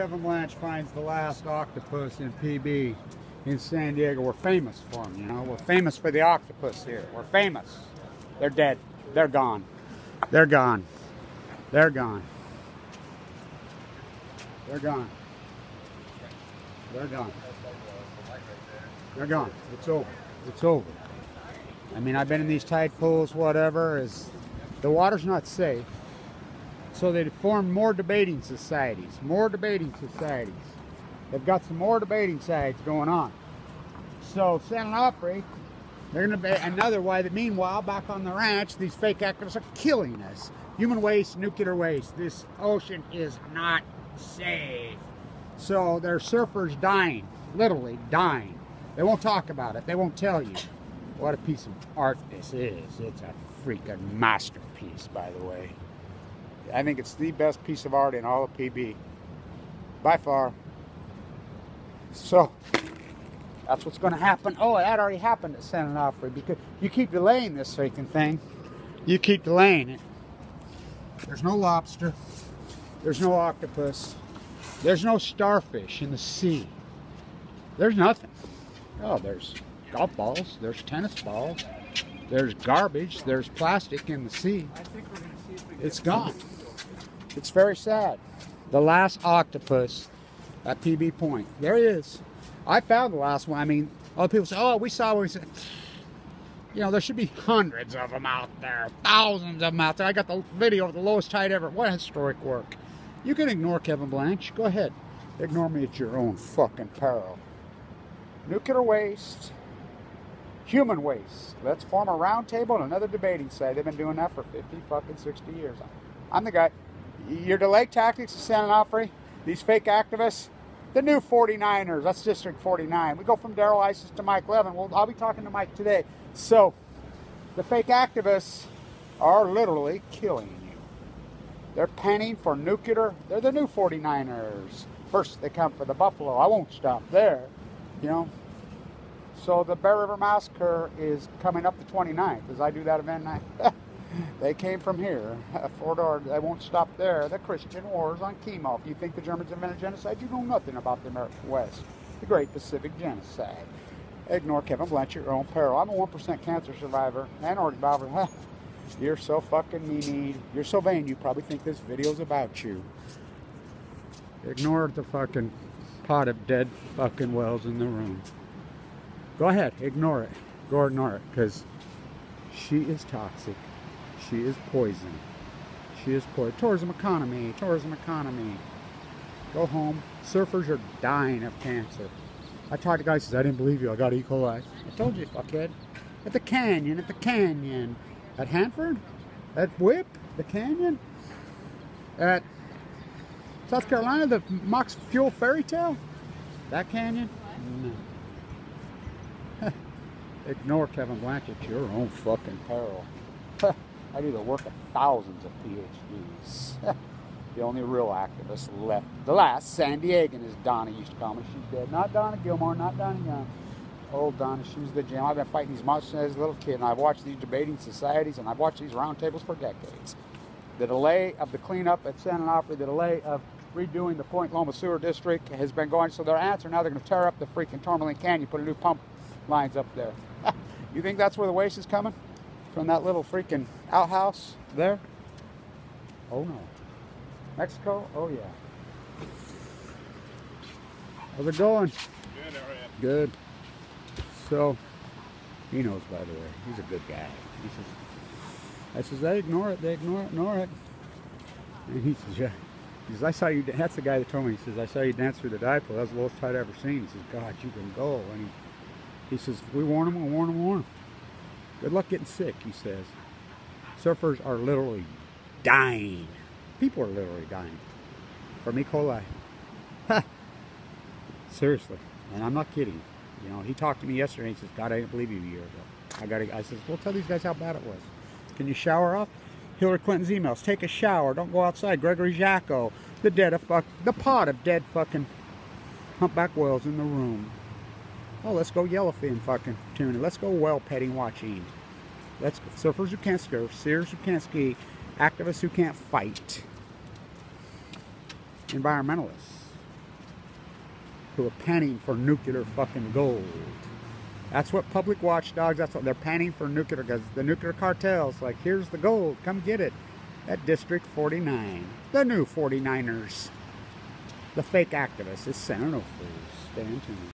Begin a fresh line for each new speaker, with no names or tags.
Kevin Blanch finds the last octopus in PB in San Diego. We're famous for them, you know. We're famous for the octopus here. We're famous. They're dead. They're gone. They're gone. They're gone. They're gone. They're gone. They're gone. It's over. It's over. I mean, I've been in these tide pools, whatever. Is the water's not safe. So they formed more debating societies, more debating societies. They've got some more debating sides going on. So San Onofre, they're going to be another why that meanwhile back on the ranch, these fake actors are killing us. Human waste, nuclear waste. This ocean is not safe. So there's surfers dying, literally dying. They won't talk about it. They won't tell you. What a piece of art this is. It's a freaking masterpiece, by the way. I think it's the best piece of art in all of PB. By far. So, that's what's going to happen. Oh, that already happened at San Onofre because you keep delaying this freaking thing. You keep delaying it. There's no lobster. There's no octopus. There's no starfish in the sea. There's nothing. Oh, there's golf balls. There's tennis balls. There's garbage. There's plastic in the sea. It's gone. It's very sad. The last octopus at PB Point. There he is. I found the last one. I mean, other people say, oh, we saw one. You know, there should be hundreds of them out there, thousands of them out there. I got the video of the lowest tide ever. What historic work. You can ignore Kevin Blanch. Go ahead. Ignore me at your own fucking peril. Nuclear waste, human waste. Let's form a roundtable and another debating site. They've been doing that for 50 fucking 60 years. I'm the guy. Your delay tactics of San Onofre, these fake activists, the new 49ers, that's District 49. We go from Darrell Issa to Mike Levin. Well, I'll be talking to Mike today. So, the fake activists are literally killing you. They're panning for nuclear. They're the new 49ers. First, they come for the Buffalo. I won't stop there, you know. So the Bear River Massacre is coming up the 29th, as I do that event. they came from here, Fort Ord. They won't stop there. The Christian wars on. If you think the Germans invented genocide, you know nothing about the American West. The Great Pacific Genocide. Ignore Kevin Blanch at your own peril. I'm a 1% cancer survivor and organ survivor. You're so fucking me You're so vain, you probably think this video's about you. Ignore the fucking pot of dead fucking wells in the room. Go ahead, ignore it. Go ignore it, because she is toxic. She is poison. She is poison. Tourism economy, tourism economy. Go home. Surfers are dying of cancer. I talked to guys says, I didn't believe you. I got E. coli. I told you, fuckhead. At the canyon, at the canyon. At Hanford? At WIPP? The canyon? At South Carolina, the Mox Fuel Fairy Tale? That canyon? No. Ignore Kevin Blanch at your own fucking peril. I do the work of thousands of PhDs. the only real activist left. The last San Diegan, is Donna used to call me. She's dead. Not Donna Gilmore, not Donna Young. Old Donna, she was the gem. I've been fighting these monsters as a little kid, and I've watched these debating societies, and I've watched these roundtables for decades. The delay of the cleanup at San Onofre, the delay of redoing the Point Loma Sewer District has been going. So their answer now they're going to tear up the freaking Tourmaline Canyon, put a new pump lines up there. you think that's where the waste is coming? From that little freaking outhouse there? Oh no. Mexico? Oh yeah. How's it going?
Good, how are you?
Good. So, he knows, by the way. He's a good guy. He says, I says, they ignore it, they ignore it, ignore it. And he says, yeah. He says, I saw you, that's the guy that told me, he says, I saw you dance through the dipole. That was the lowest tide I've ever seen. He says, God, you can go. And he, he says, we warn him, we warn them, warn them. Good luck getting sick, he says. Surfers are literally dying. People are literally dying from E. coli. Seriously. And I'm not kidding. You know, he talked to me yesterday and he says, God, I didn't believe you a year ago. I got I says, well, tell these guys how bad it was. Can you shower off? Hillary Clinton's emails. Take a shower. Don't go outside. Gregory Jaczko. The dead of fuck, the pot of dead fucking humpback whales in the room. Oh, let's go yellowfin fucking tuning. Let's go whale petting watching. Let's go. Surfers who can't surf, seers who can't ski, activists who can't fight, environmentalists. who are panning for nuclear fucking gold. That's what public watchdogs, that's what they're panning for nuclear, because the nuclear cartels, like, here's the gold, come get it. At District 49. The new 49ers. The fake activists. It's Seminole Fools. Stay in tune.